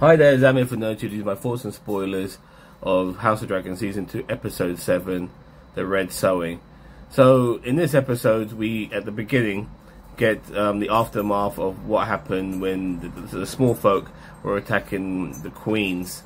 Hi there, Zamir for Nerd These are my thoughts and spoilers of House of Dragon Season 2, Episode 7, The Red Sowing. So, in this episode, we, at the beginning, get um, the aftermath of what happened when the, the, the, small folk were attacking the queens.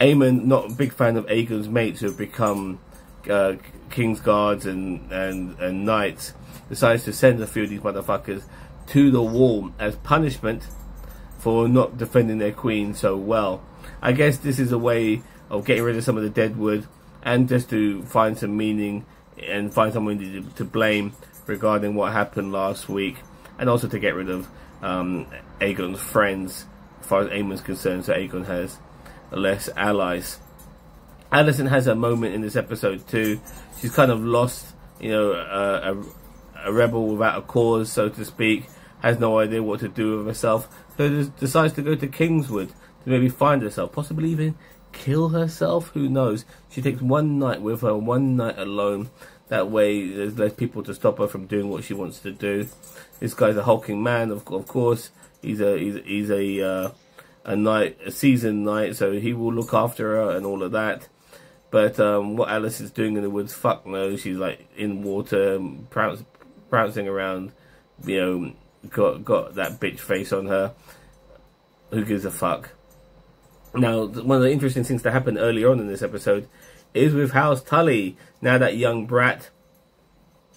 Aemond, not a big fan of Aegon's mates who have become uh, king's guards and, and, and knights, decides to send a few of these motherfuckers to the wall as punishment for not defending their queen so well. I guess this is a way of getting rid of some of the deadwood and just to find some meaning and find someone to, to blame regarding what happened last week and also to get rid of um, Aegon's friends as far as Aemond's concerned so Aegon has less allies. Alicent has a moment in this episode too. She's kind of lost, you know, a, a, a rebel without a cause, so to speak, has no idea what to do with herself, so decides to go to Kingswood to maybe find herself, possibly even kill herself. Who knows? She takes one knight with her, one knight alone. That way, there's less people to stop her from doing what she wants to do. This guy's a hulking man, of, of course. He's a he's, he's a uh, a knight, a seasoned knight, so he will look after her and all of that. But um, what Alice is doing in the woods, fuck no. She's like in water, prancing around, you know, got got that bitch face on her. Who gives a fuck? Now, one of the interesting things that happened earlier on in this episode is with House Tully. Now that young brat,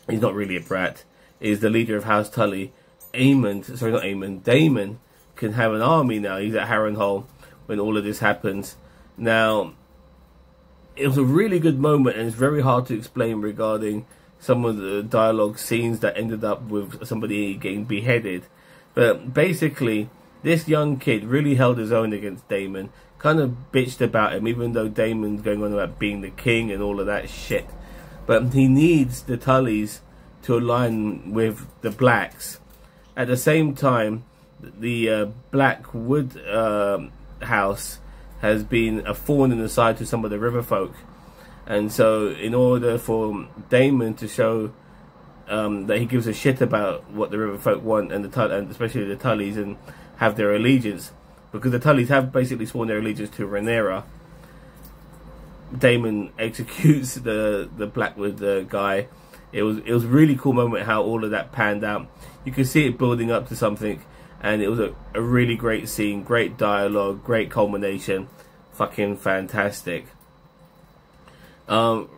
he's not really a brat, is the leader of House Tully. Aemond, sorry, not Aemond, Daemon can have an army now. He's at Harrenhal when all of this happens. Now, it was a really good moment, and it's very hard to explain regarding some of the dialogue scenes that ended up with somebody getting beheaded. But basically, this young kid really held his own against Daemon, kind of bitched about him, even though Daemon's going on about being the king and all of that shit. But he needs the Tullys to align with the Blacks. At the same time, the uh, Blackwood uh, house has been a thorn in the side to some of the river folk and so, in order for Daemon to show um, that he gives a shit about what the River Folk want, and the and especially the Tullys, and have their allegiance, because the Tullys have basically sworn their allegiance to Rhaenyra. Daemon executes the the Blackwood uh, guy. It was it was a really cool moment how all of that panned out. You can see it building up to something, and it was a, a really great scene, great dialogue, great culmination, fucking fantastic. Um,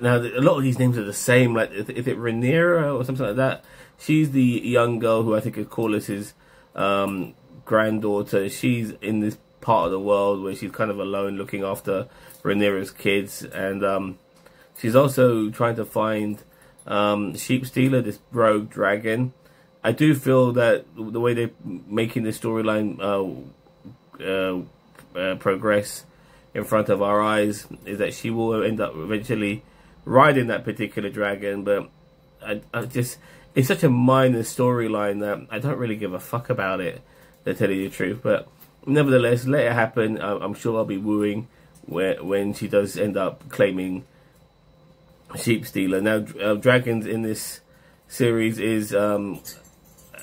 now a lot of these names are the same. Like if, if it Rhaenyra or something like that, she's the young girl who I think is um, granddaughter. She's in this part of the world where she's kind of alone, looking after Rhaenyra's kids, and um, she's also trying to find um, Sheep Stealer, this rogue dragon. I do feel that the way they're making the storyline uh, uh, uh, progress in front of our eyes is that she will end up eventually riding that particular dragon. But I, I just, it's such a minor storyline that I don't really give a fuck about it, to tell you the truth. But nevertheless, let it happen. I, am sure I'll be wooing where, when she does end up claiming Sheep Stealer. Now, uh, dragons in this series is um,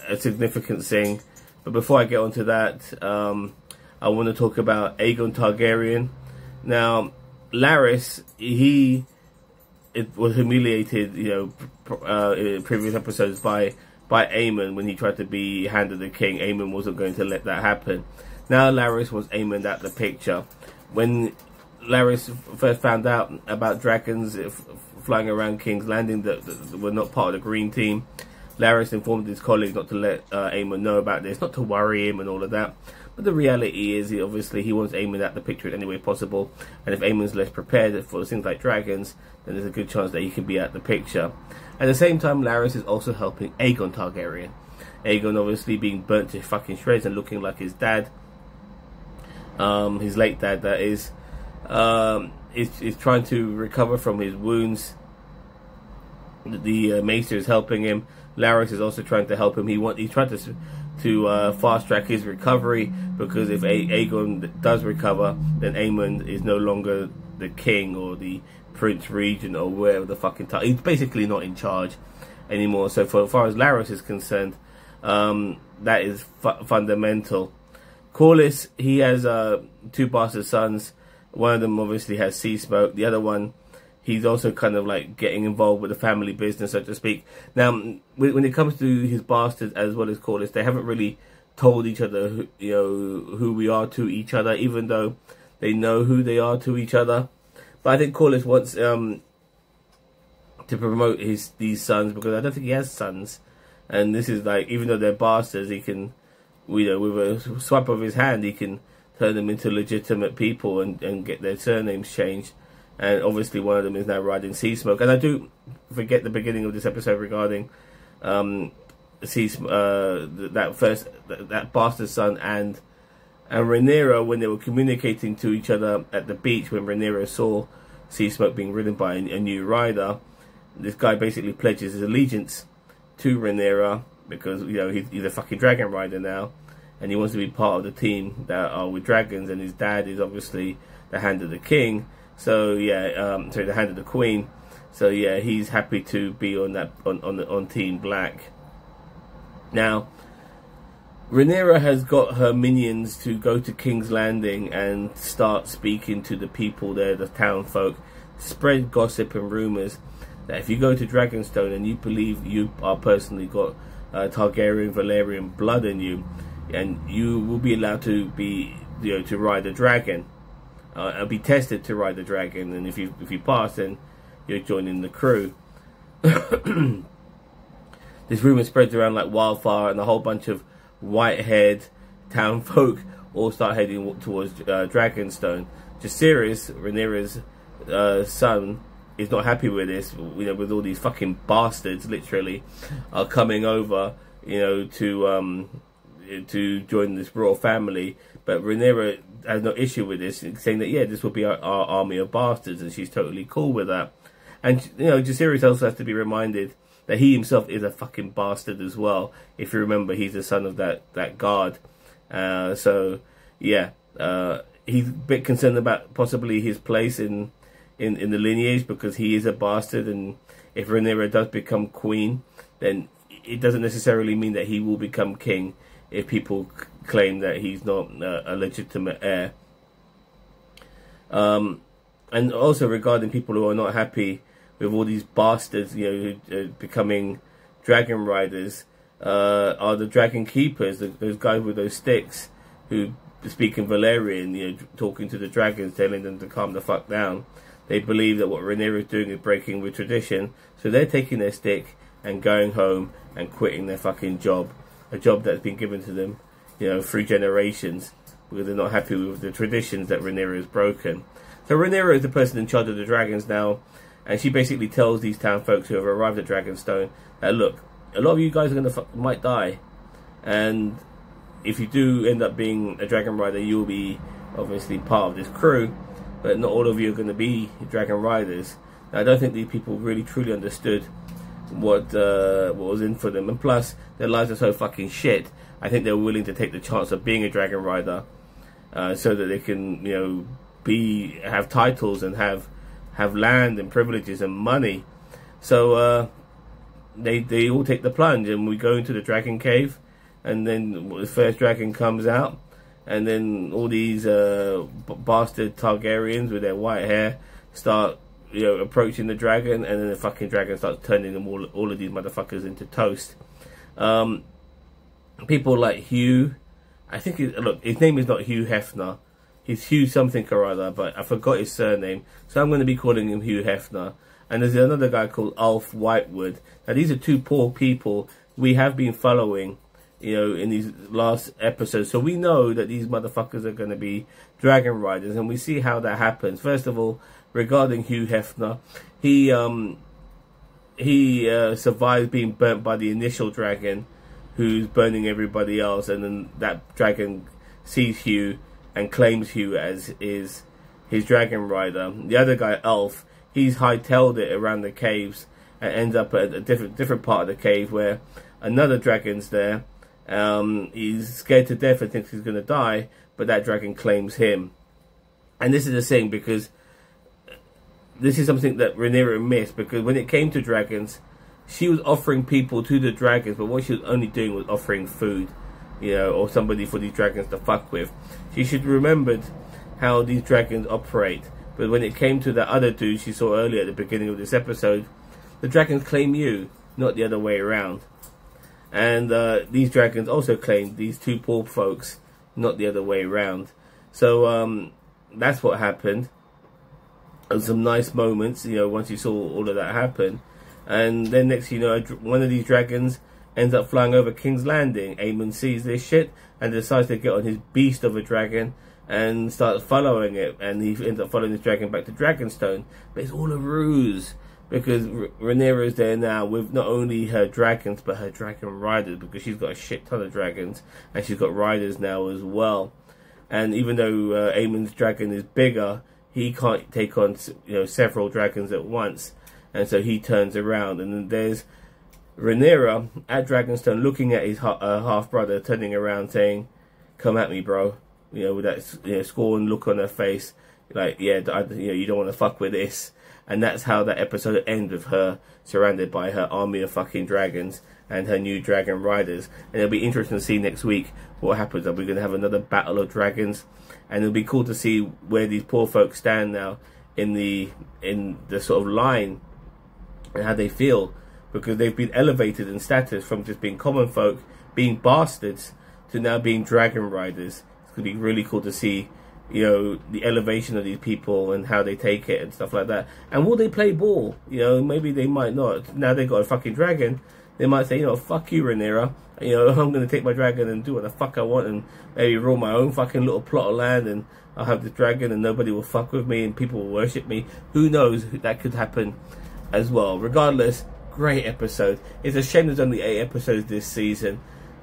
a significant thing. But before I get onto that, um, I want to talk about Aegon Targaryen. Now, Larys, he it was humiliated, you know, uh, in previous episodes by by Aemond when he tried to be handed the king. Aemond wasn't going to let that happen. Now Larys was Aemond at the picture. When Larys first found out about dragons flying around King's Landing that, that, were not part of the Green Team, Larys informed his colleagues not to let uh, Aemond know about this, not to worry him and all of that. But the reality is, he, obviously, he wants Aemond at the picture in any way possible. And if Aemond's less prepared for things like dragons, then there's a good chance that he can be at the picture. At the same time, Larys is also helping Aegon Targaryen. Aegon obviously being burnt to fucking shreds and looking like his dad. Um, his late dad, that is. Um, is, is trying to recover from his wounds. The uh, Maester is helping him. Larys is also trying to help him. He want he's trying to to uh, fast track his recovery because if Aegon does recover, then Aemond is no longer the king or the prince regent or whatever the fucking title. He's basically not in charge anymore. So for as far as Larys is concerned, um, that is fu- fundamental. Corlys, he has uh, two bastard sons. One of them obviously has Sea Smoke. The other one, he's also kind of like getting involved with the family business, so to speak. Now, when it comes to his bastards as well as Corlys, they haven't really told each other, who, you know, who we are to each other, even though they know who they are to each other. But I think Corlys wants um, to promote his these sons because I don't think he has sons, and this is like even though they're bastards, he can, you know, with a swipe of his hand, he can turn them into legitimate people and, and get their surnames changed. And obviously, one of them is now riding Sea Smoke. And I do forget the beginning of this episode regarding um, Sea uh, that first that, bastard son and and Rhaenyra when they were communicating to each other at the beach when Rhaenyra saw Sea Smoke being ridden by a, a new rider. This guy basically pledges his allegiance to Rhaenyra because you know he's, he's a fucking dragon rider now and he wants to be part of the team that are with dragons. And his dad is obviously the hand of the king. So yeah, um, sorry, the hand of the queen. So yeah, he's happy to be on that on on, on Team Black. Now, Rhaenyra has got her minions to go to King's Landing and start speaking to the people there, the town folk, spread gossip and rumors that if you go to Dragonstone and you believe you are personally got uh, Targaryen Valyrian blood in you, and you will be allowed to be you know to ride a dragon uh, and be tested to ride the dragon and if you if you pass then you're joining the crew this rumor spreads around like wildfire and a whole bunch of white-haired town folk all start heading towards uh, Dragonstone. Jacaerys, Rhaenyra's uh, son, is not happy with this. You know, with all these fucking bastards, literally, are coming over. You know, to um, to join this royal family. But Rhaenyra has no issue with this, saying that yeah, this will be our, our, army of bastards, and she's totally cool with that. And you know, Jacaerys also has to be reminded that he himself is a fucking bastard as well. If you remember, he's the son of that that guard. Uh, so yeah, uh, he's a bit concerned about possibly his place in in in the lineage because he is a bastard, and if Rhaenyra does become queen, then it doesn't necessarily mean that he will become king if people claim that he's not a legitimate heir. Um, and also regarding people who are not happy with all these bastards, you know, uh, becoming dragon riders, uh, are the dragon keepers, the, those guys with those sticks who speak in Valyrian, you know, talking to the dragons, telling them to calm the fuck down. They believe that what Rhaenyra is doing is breaking with tradition, so they're taking their stick and going home and quitting their fucking job a job that's been given to them, you know, through generations because they're not happy with the traditions that Rhaenyra has broken. So Rhaenyra is the person in charge of the dragons now, and she basically tells these town folks who have arrived at Dragonstone that look, a lot of you guys are gonna might die, and if you do end up being a dragon rider, you'll be obviously part of this crew, but not all of you are going to be dragon riders. Now, I don't think these people really truly understood what uh, what was in for them, and plus their lives are so fucking shit. I think they're willing to take the chance of being a dragon rider, uh, so that they can you know be have titles and have have land and privileges and money. So uh, they they all take the plunge, and we go into the dragon cave, and then the first dragon comes out, and then all these uh, bastard Targaryens with their white hair start you know, approaching the dragon, and then the fucking dragon starts turning them all, all of these motherfuckers into toast. Um, people like Hugh, I think, it, look, his name is not Hugh Hefner. He's Hugh something or other, but I forgot his surname, so I'm going to be calling him Hugh Hefner. And there's another guy called Alf Whitewood. Now, these are two poor people we have been following, you know, in these last episodes. So we know that these motherfuckers are going to be dragon riders, and we see how that happens. First of all, regarding Hugh Hefner. He um, he uh, survived being burnt by the initial dragon, who's burning everybody else, and then that dragon sees Hugh and claims Hugh as is his dragon rider. The other guy, Elf, he's hightailed it around the caves and ends up at a different different part of the cave where another dragon's there. Um, he's scared to death and thinks he's going to die, but that dragon claims him. And this is the thing because this is something that Rhaenyra missed because when it came to dragons, she was offering people to the dragons, but what she was only doing was offering food. you know, or somebody for these dragons to fuck with. She should remembered how these dragons operate. But when it came to that other dude she saw earlier at the beginning of this episode, the dragons claim you, not the other way around. And uh, these dragons also claim these two poor folks, not the other way around. So um, that's what happened. And some nice moments, you know, once you saw all of that happen. And then next, you know, one of these dragons ends up flying over King's Landing. Aemond sees this shit and decides to get on his beast of a dragon and starts following it. And he ends up following this dragon back to Dragonstone. But it's all a ruse because Rhaenyra is there now with not only her dragons but her dragon riders because she's got a shit ton of dragons and she's got riders now as well. And even though uh, Aemond's dragon is bigger, he can't take on you know several dragons at once, and so he turns around and there's Rhaenyra at Dragonstone looking at his uh, half brother, turning around saying, "Come at me, bro." You know, with that you know, scorn look on her face, like, "Yeah, I, you know, you don't want to fuck with this." And that's how that episode ends with her surrounded by her army of fucking dragons and her new dragon riders. And it'll be interesting to see next week what happens. Are we going to have another battle of dragons? And it'll be cool to see where these poor folks stand now in the in the sort of line and how they feel because they've been elevated in status from just being common folk, being bastards, to now being dragon riders. It's gonna be really cool to see, you know, the elevation of these people and how they take it and stuff like that. And will they play ball? You know, maybe they might not. Now they've got a fucking dragon. They might say, you know, fuck you, Rhaenyra. You know, I'm gonna take my dragon and do what the fuck I want and maybe rule my own fucking little plot of land and I'll have the dragon and nobody will fuck with me and people will worship me. Who knows? That could happen as well. Regardless, great episode. It's a shame there's only eight episodes this season.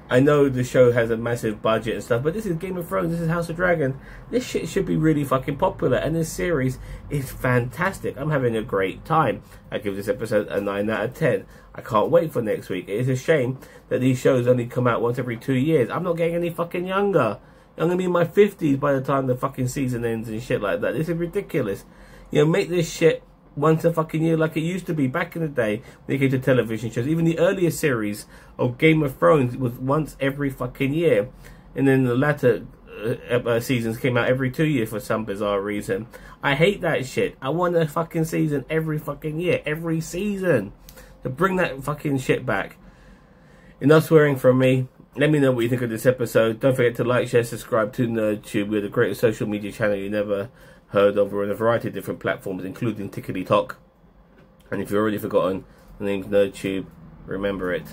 I know the show has a massive budget and stuff, but this is Game of Thrones, this is House of Dragon. This shit should be really fucking popular, and this series is fantastic. I'm having a great time. I give this episode a 9 out of 10. I can't wait for next week. It is a shame that these shows only come out once every two years. I'm not getting any fucking younger. I'm gonna be in my 50s by the time the fucking season ends and shit like that. This is ridiculous. You know, make this shit once a fucking year like it used to be back in the day when it came to television shows. Even the earlier series of Game of Thrones was once every fucking year. And then the latter uh, uh, seasons came out every two years for some bizarre reason. I hate that shit. I want a fucking season every fucking year. Every season. To bring that fucking shit back. Enough swearing from me. Let me know what you think of this episode. Don't forget to like, share, subscribe to NerdTube. We're the greatest social media channel you never heard of. On a variety of different platforms, including Talk. And if you've already forgotten, the name's NerdTube. Remember it.